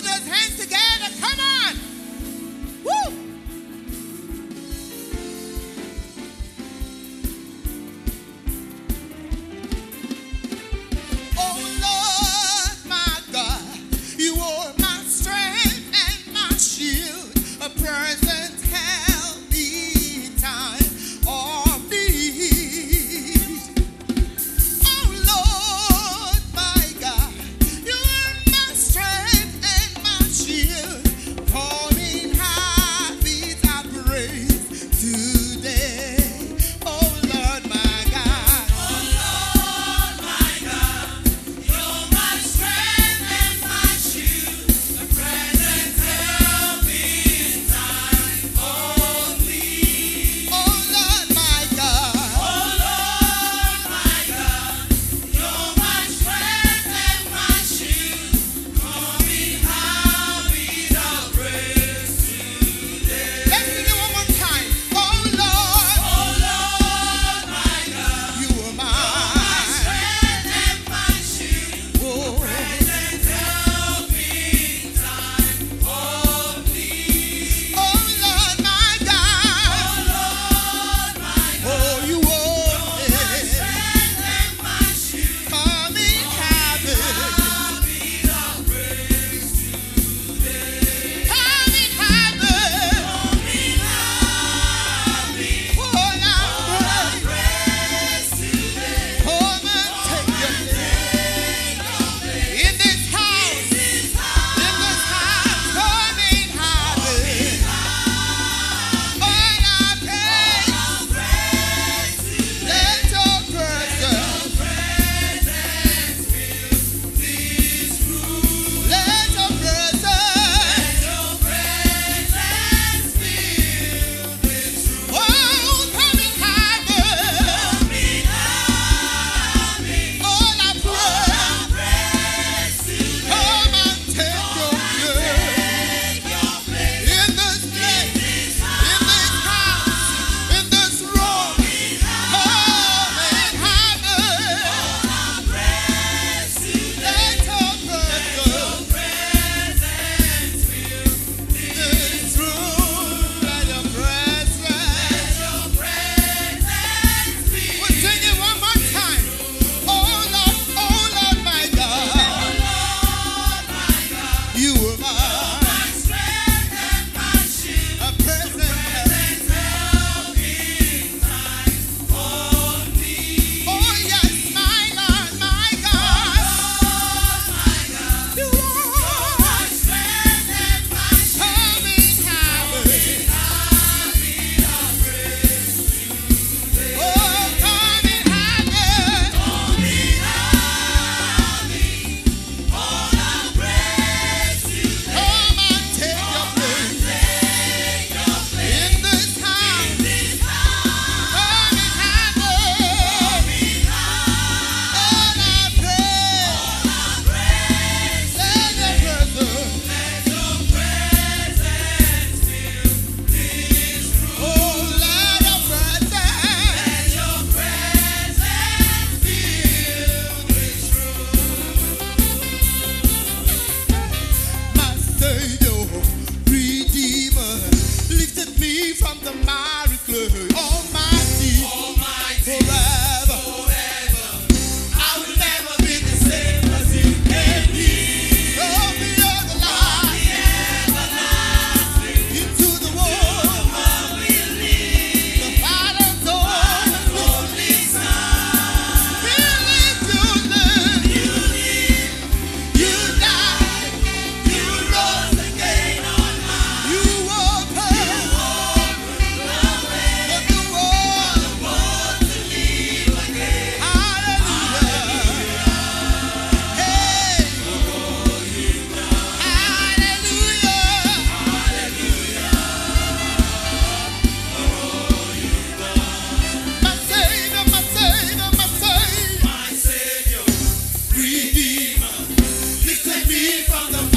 with those hands together. Come on. you were mine. from the mind. from the